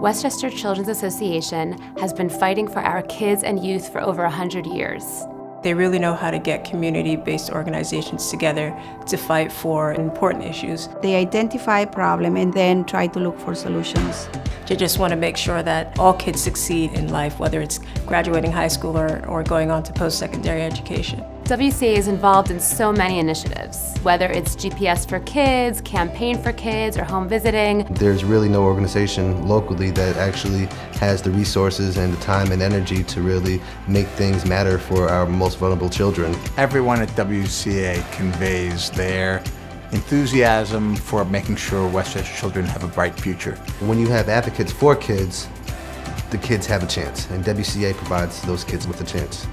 Westchester Children's Association has been fighting for our kids and youth for over 100 years. They really know how to get community-based organizations together to fight for important issues. They identify a problem and then try to look for solutions. They just want to make sure that all kids succeed in life, whether it's graduating high school or, or going on to post-secondary education. WCA is involved in so many initiatives, whether it's GPS for Kids, Campaign for Kids, or home visiting. There's really no organization locally that actually has the resources and the time and energy to really make things matter for our most vulnerable children. Everyone at WCA conveys their enthusiasm for making sure Westchester children have a bright future. When you have advocates for kids, the kids have a chance, and WCA provides those kids with a chance.